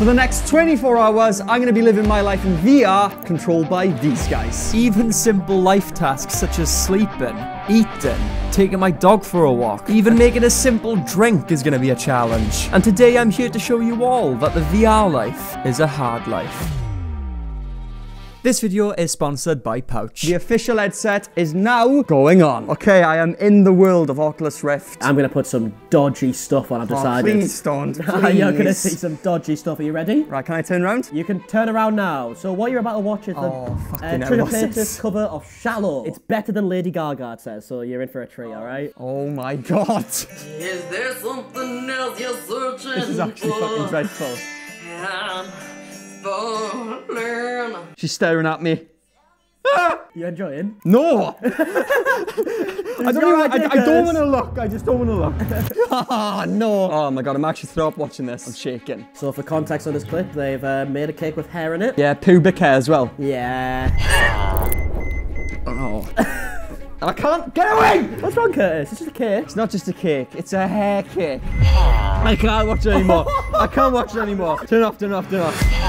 For the next 24 hours, I'm gonna be living my life in VR, controlled by these guys. Even simple life tasks such as sleeping, eating, taking my dog for a walk, even making a simple drink is going to be a challenge. And today I'm here to show you all that the VR life is a hard life. This video is sponsored by Pouch. The official headset is now going on. Okay, I am in the world of Oculus Rift. I'm gonna put some dodgy stuff on. I've Oh, decided. please don't. Please. You're gonna see some dodgy stuff. Are you ready? Right, can I turn around? You can turn around now. So what you're about to watch is the Oh, uh, fucking hell, Trina what's cover of Shallow. It's better than Lady Gaga, it says. So you're in for a treat, all right? Oh my god. Is there something else you're searching This is actually fucking dreadful. And falling. She's staring at me. You enjoying? No! I don't, even, I, I don't want to look. I just don't want to look. Ah, no. Oh my god, I'm actually throw up watching this. I'm shaking. So for context on this clip, they've uh, made a cake with hair in it. Yeah, pubic hair as well. Yeah. Oh. I can't get away! What's wrong, Curtis? It's just a cake. It's not just a cake, it's a hair cake. I can't watch it anymore. I can't watch it anymore. Turn off, turn off, turn off.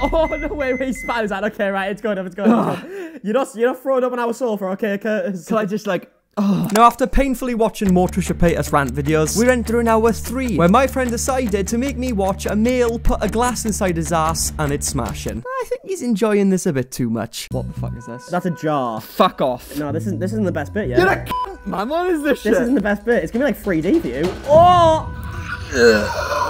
Oh no! Wait, wait. He spat. Is that okay? Right, it's going up. It's going up. You're not. You're not throwing up on our sofa, okay, Curtis? Can I just like Now, after painfully watching more Trisha Paytas rant videos, we're entering hour three, where my friend decided to make me watch a male put a glass inside his ass and it's smashing. I think he's enjoying this a bit too much. What the fuck is this? That's a jar. Fuck off. No, this isn't. This isn't the best bit yet. You're a cunt, man. What is this, shit? This shit? isn't the best bit. It's gonna be like 3D for you. Oh!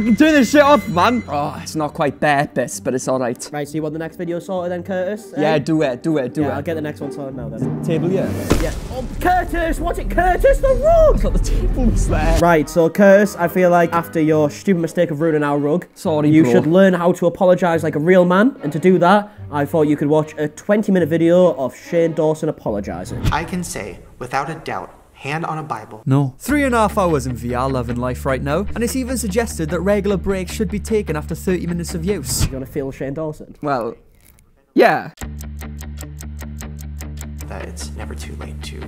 Fucking turn this shit off, man. Oh, it's not quite bare this, but it's alright. Right, so you want the next video sorted then, Curtis? Eh? Yeah, do it, do it, do Yeah, I'll get the next one sorted now then. Table, yeah. Yeah. Oh, Curtis! Watch it, Curtis! The rug! I thought the table was there. Right, so Curtis, I feel like after your stupid mistake of ruining our rug, Sorry, you bro. should learn how to apologise like a real man. And to do that, I thought you could watch a 20 minute video of Shane Dawson apologising. I can say, without a doubt, hand on a Bible, No. Three and a half hours in VR loving life right now, and it's even suggested that regular breaks should be taken after 30 minutes of use. You're gonna feel Shane Dawson? Well, yeah. that it's never too late to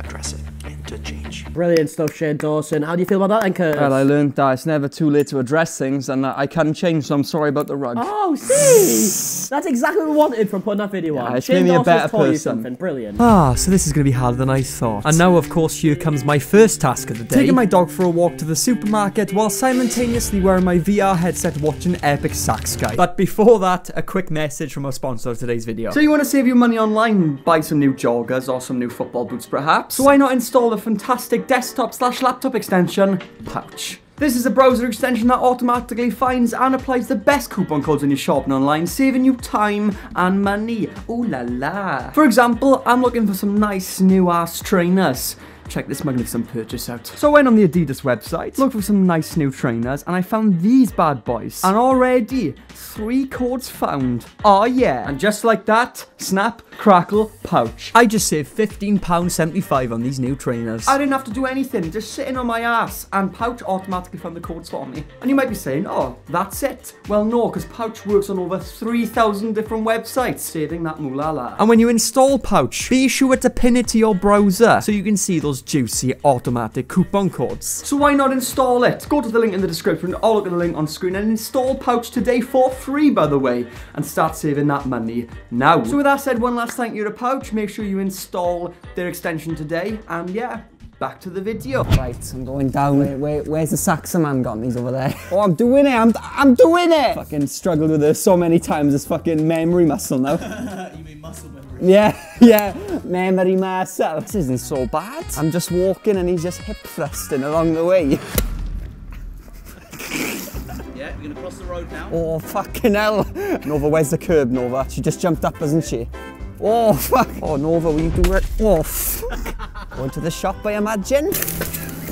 address it and to change. Brilliant stuff, Shane Dawson. How do you feel about that then, Curtis? Well, I learned that it's never too late to address things, and that I can change, so I'm sorry about the rug. Oh, see? That's exactly what we wanted from putting that video on. it's Shane made me a better taught you something. Brilliant. Ah, so this is going to be harder than I thought. And now, of course, here comes my first task of the day. Taking my dog for a walk to the supermarket while simultaneously wearing my VR headset watching Epic Sax Guy. But before that, a quick message from our sponsor of today's video. So you want to save your money online, buy some new joggers or some new football boots perhaps? So why not install the fantastic desktop slash laptop extension, Pouch? This is a browser extension that automatically finds and applies the best coupon codes when you're shopping online, saving you time and money. Ooh la la. For example, I'm looking for some nice new ass trainers. Check this magnificent purchase out. So I went on the Adidas website, looked for some nice new trainers, and I found these bad boys. And already, three codes found. Oh yeah. And just like that, snap, crackle, pouch. I just saved £15.75 on these new trainers. I didn't have to do anything, just sitting on my ass, and Pouch automatically found the codes for me. And you might be saying, oh, that's it. Well, no, because Pouch works on over 3,000 different websites, saving that mulala. And when you install Pouch, be sure to pin it to your browser so you can see those juicy automatic coupon codes. So why not install it? Go to the link in the description or look at the link on screen and install Pouch today for free, by the way, and start saving that money now. So with that said, one last thank you to Pouch. Make sure you install their extension today, and yeah, back to the video. Right, I'm going down. Wait, wait, where's the Saxon man gone? He's over there. Oh, I'm doing it. I'm, I'm doing it. Fucking struggled with this so many times. It's fucking memory muscle now. you mean muscle memory? Yeah, yeah. Memory muscle. This isn't so bad. I'm just walking and he's just hip thrusting along the way. Yeah, we're gonna cross the road now. Oh, fucking hell. Nova, where's the curb, Nova? She just jumped up, hasn't she? Oh, fuck. Oh, Nova, you do it? Oh, fuck. Going to the shop, I imagine.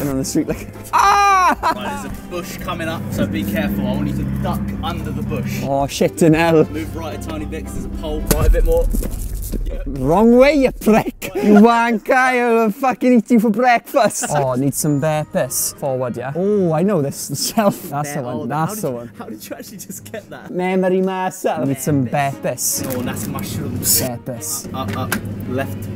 And on the street like, ah! Right, there's a bush coming up, so be careful. I want you to duck under the bush. Oh, shit in hell. Move right a tiny bit, 'cause there's a pole. Right a bit more. Wrong way, you prick. You wanker, I'll fucking eat you for breakfast. Oh, need some bear piss. Forward, yeah? Oh, I know this shelf. That's the one, how that's the you- one. How did you actually just get that? Memory myself. Need some bear piss. Oh, that's mushrooms. Bear piss. Up, up, left.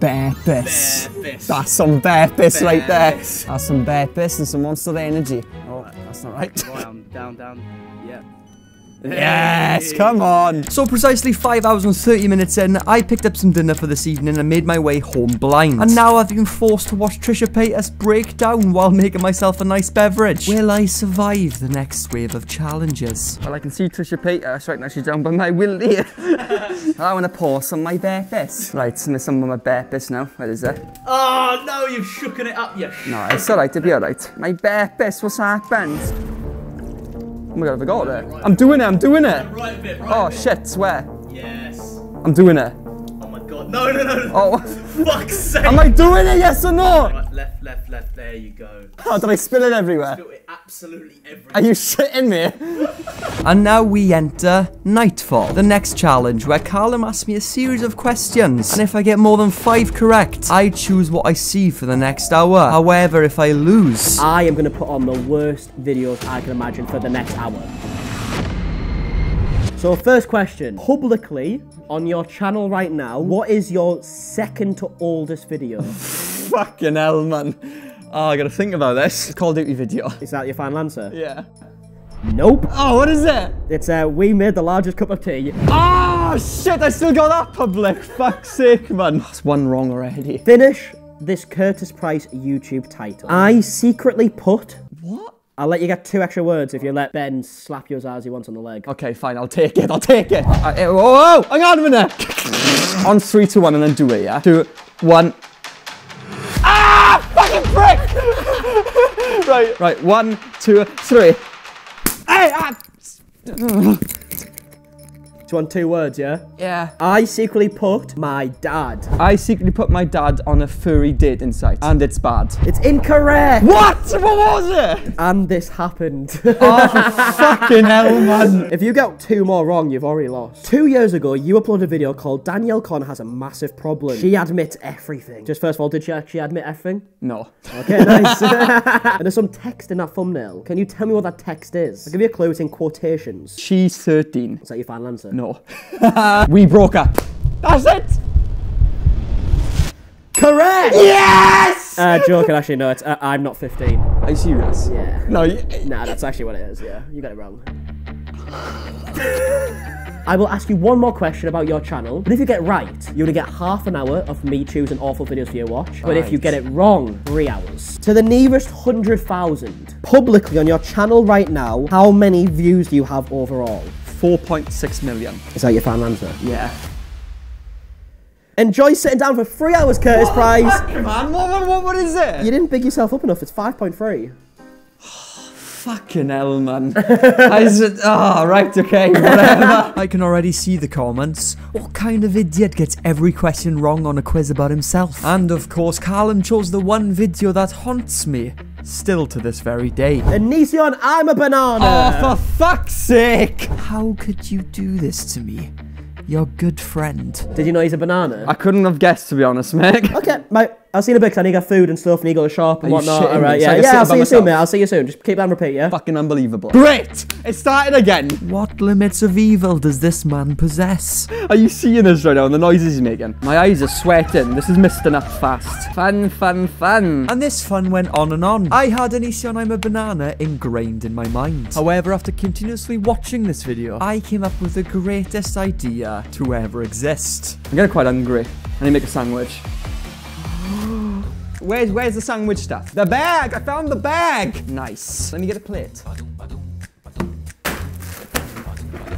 Bear piss. Bear piss. That's some bear piss right there. piss. That's some bear piss and some monster energy. Oh, That's not right. Down, down, down. Yes, come on. So precisely 5 hours and 30 minutes in, I picked up some dinner for this evening and made my way home blind. And now I've been forced to watch Trisha Paytas break down while making myself a nice beverage. Will I survive the next wave of challenges? Well, I can see Trisha Paytas right now. She's down by my will here. I want to pour some of my bare piss. Right, some, some of my bare piss now. Where is it? Oh no, you've shooken it up, you No, it's alright, it'll be alright. My bare piss, what's happened? Oh my god, I forgot it. I'm doing it, I'm doing it. Right bit, Oh shit, swear. Yes. I'm doing it. Oh my god. No, no, no, no. Oh, Fuck's sake. am I doing it, yes or no? Left, left, left. There you go. Oh, did I spill it everywhere? Absolutely everywhere. Are you shitting me? And now we enter Nightfall, the next challenge where Callum asks me a series of questions. And if I get more than 5 correct, I choose what I see for the next hour. However, if I lose, I am going to put on the worst videos I can imagine for the next hour. So, first question. Publicly, on your channel right now, what is your second to oldest video? Fucking hell, man. Oh, I gotta think about this. It's Call of Duty video. Is that your final answer? Yeah. Nope. Oh, what is it? It's uh, we made the largest cup of tea. Oh, shit, I still got that public. Fuck's sake, man. That's one wrong already. Finish this Curtis Price YouTube title. I secretly put. What? I'll let you get two extra words if you let Ben slap yours as he wants on the leg. Okay, fine, I'll take it, I'll take it. Uh, uh, whoa, whoa, hang on a minute. on three, two, one, and then do it, yeah? Two, one. Prick! right, right, one, two, three. Hey, ah. Do you want two words, yeah? Yeah. I secretly put my dad. I secretly put my dad on a furry dating site, and it's bad. It's incorrect! What? What was it? And this happened. Oh, fucking hell, man. if you get two more wrong, you've already lost. Two years ago, you uploaded a video called Danielle Cohn has a massive problem. She admits everything. Just first of all, did she actually admit everything? No. Okay, nice. and there's some text in that thumbnail. Can you tell me what that text is? I'll give you a clue, it's in quotations. She's 13. Is that your final answer? No. we broke up. That's it. Correct! Yes! Uh, joking, actually, no, it's uh, I'm not 15. Are you serious? Yeah. No, you, Nah, that's actually what it is, yeah. You got it wrong. I will ask you one more question about your channel, but if you get right, you're gonna get half an hour of me choosing awful videos for you to watch. But if you get it wrong, three hours. To the nearest 100,000, publicly on your channel right now, how many views do you have overall? 4.6 million. Is that your final answer? Yeah. Enjoy sitting down for three hours, Curtis Price! Man, what, what, what, what is it? You didn't big yourself up enough, it's 5.3. Fucking hell, man. I said, oh, right, okay, whatever. I can already see the comments. What kind of idiot gets every question wrong on a quiz about himself? And of course, Callum chose the one video that haunts me, still to this very day. Anision, I'm a banana! oh, for fuck's sake. How could you do this to me? Your good friend. Did you know he's a banana? I couldn't have guessed, to be honest, mate. Okay, mate. I'll see you in a bit 'cause I need to get food and stuff and you go to the shop and Are you whatnot. shitting me? Alright, So yeah, yeah. I'll by see you soon, myself? mate. I'll see you soon. Just keep that on repeat, yeah? Fucking unbelievable. Great! It started again. What limits of evil does this man possess? Are you seeing this right now? And the noises he's making. My eyes are sweating. This is misting up fast. Fun, fun, fun. And this fun went on and on. I had Anision I'm a banana ingrained in my mind. However, after continuously watching this video, I came up with the greatest idea to ever exist. I'm getting quite hungry. I need to make a sandwich. Where's where's the sandwich stuff? The bag! I found the bag! Nice. Let me get a plate.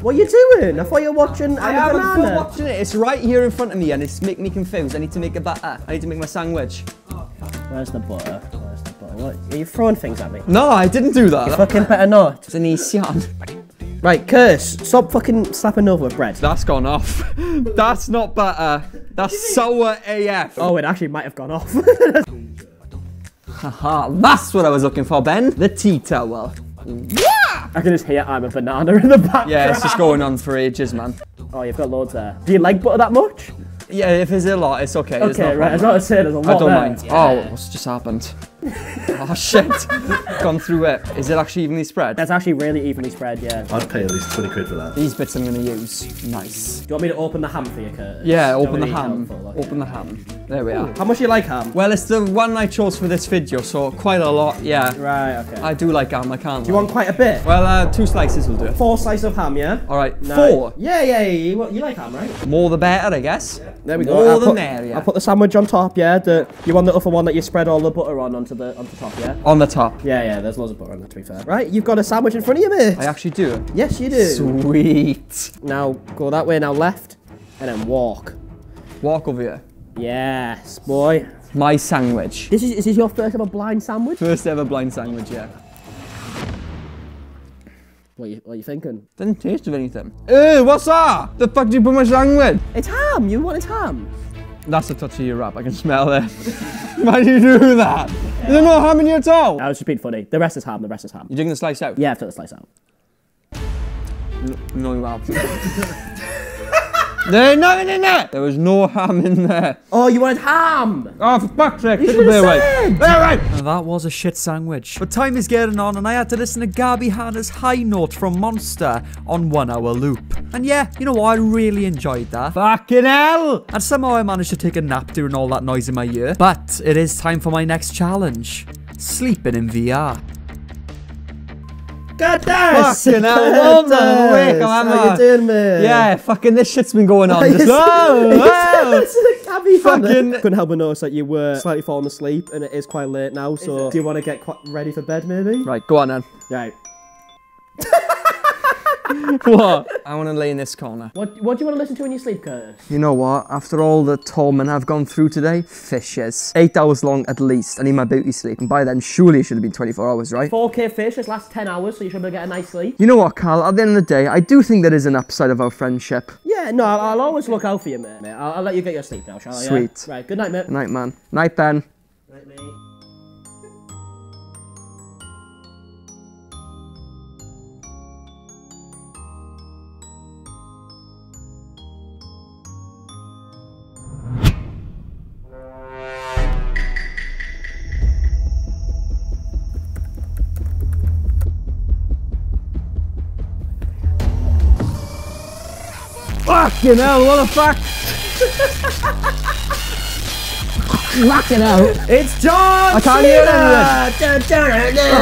What are you doing? I thought you were watching I I'm a haven't banana. watching it. It's right here in front of me and it's making me confused. I need to make a batter. I need to make my sandwich. Where's the butter? Where's the butter? What? Are you throwing things at me? No, I didn't do that. Fucking better not. It's an Asian. Right, Curse, stop fucking slapping over with bread. That's gone off. That's not butter. That's sour AF. Oh, it actually might have gone off. Haha, that's what I was looking for, Ben. The tea towel. Yeah! I can just hear I'm a banana in the back. Yeah, it's just going on for ages, man. Oh, you've got loads there. Do you like butter that much? Yeah, if it's a lot, it's okay. Okay, not right. I was about to say there's a lot I don't there. mind. Oh, what's just happened? oh shit. Gone through it. Is it actually evenly spread? That's actually really evenly spread, yeah. I'd pay at least 20 quid for that. These bits I'm gonna use. Nice. Do you want me to open the ham for you, Curtis? Yeah, Don't open the ham. helpful, okay. Open the ham. There we are. How much do you like ham? Well, it's the one I chose for this video, so quite a lot, yeah. Right, okay. I do like ham, I can't Do you want quite a bit? Well, uh, two slices will do it. Four slices of ham, yeah? Alright, Nice. four. Yeah, yeah, yeah. You, you like ham, right? More the better, I guess. There we go. More I'll the put, merrier. I'll put the sandwich on top, yeah? The, you want the other one that you spread all the butter on onto the onto top, yeah? On the top. Yeah, yeah, there's loads of butter on that, to be fair. Right, you've got a sandwich in front of you, mate. I actually do. Yes, you do. Sweet. Now, go that way, now left, and then walk. Walk over here. Yes, boy. My sandwich. This is, is this your first ever blind sandwich? First ever blind sandwich, yeah. What you, what you thinking? Didn't taste of anything. Ew, what's that? The fuck do you put my sandwich? It's ham. You wanted ham. That's a touch of your wrap. I can smell it. Why do you do that? Is there no ham in your towel? I was just being funny. The rest is ham. The rest is ham. You're taking the slice out? Yeah, I've took the slice out. No, you haven't. There's nothing in there. There was no ham in there. Oh, you wanted ham. Oh, for fuck's sake, You should've beer away. said. Beer away. Now that was a shit sandwich. But time is getting on, and I had to listen to Gabbie Hanna's high note from Monster on one hour loop. And yeah, you know what? I really enjoyed that. Fucking hell. And somehow I managed to take a nap during all that noise in my ear. But it is time for my next challenge sleeping in VR. Goodness. Fucking hell, well done, wake up, How Emma. you doing, mate? Yeah, fucking this shit's been going on. Yes. Just, oh, oh. It's a Gabbie Fucking- Couldn't help but notice that you were slightly falling asleep, and it is quite late now. So, do you want to get quite ready for bed, maybe? Right, go on then. Right. what? I want to lay in this corner. What What do you want to listen to in your sleep, Curtis? You know what? After all the torment I've gone through today, fishes. Eight hours long at least. I need my booty sleep. And by then, surely it should have been 24 hours, right? 4K fish. This lasts 10 hours, so you should be able to get a nice sleep. You know what, Carl? At the end of the day, I do think there is an upside of our friendship. Yeah, no, I'll, I'll always look out for you, mate. mate. I'll, I'll let you get your sleep now, shall I? yeah? Sweet. Right. Good night, mate. Good night, man. Night, Ben. Night, mate. Fucking hell, what the fuck? Fucking hell. It's John I can't hear anything.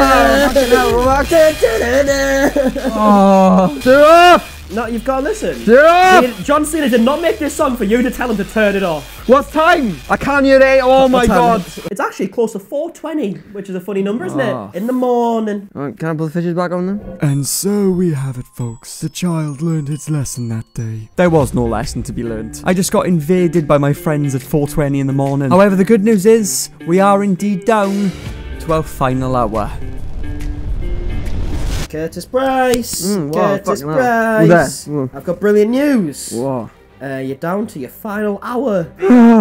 Oh, do it off! No, you've got to listen. Do it John Cena did not make this song for you to tell him to turn it off. What time? I can't hear it. Oh my god. It's actually close to 420, which is a funny number, isn't Oh. it? Ah. In the morning. Alright, can I put the fishes back on then? And so we have it, folks. The child learned its lesson that day. There was no lesson to be learned. I just got invaded by my friends at 4.20 in the morning. However, the good news is, we are indeed down to our final hour. Curtis Bryce. Mm, wow, Curtis fucking hell. Bryce. There, mm. I've got brilliant news. Whoa. Uh, you're down to your final hour.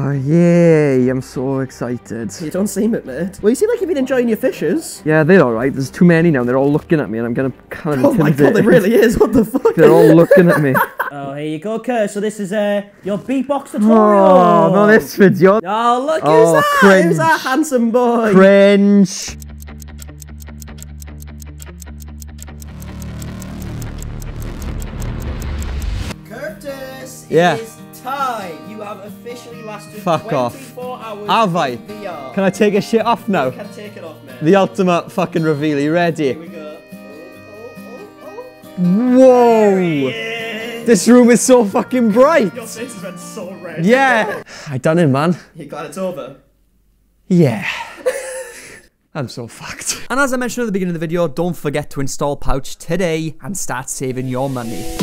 Oh, yay. I'm so excited. You don't seem it, mate. Well, you seem like you've been enjoying your fishes. Yeah, they're alright. There's too many now. They're all looking at me and I'm getting kind of Oh my god, intimidated. it really is. What the fuck? They're all looking at me. Oh, here you go, Curtis. So this is uh, your beatbox tutorial. Oh, no, this video. Oh, look, Oh, who's that? cringe. Who's that handsome boy? Cringe. Yeah. it is time. You have officially lasted Fuck off. hours Have I? VR. Can I take a shit off now? You can take it off, mate. The ultimate fucking reveal. Are you ready? Here we go. Oh, oh, oh, Whoa! This room is so fucking bright. Your face has been so red. Yeah. I done it, man. You glad it's over? Yeah. I'm so fucked. And as I mentioned at the beginning of the video, don't forget to install Pouch today and start saving your money.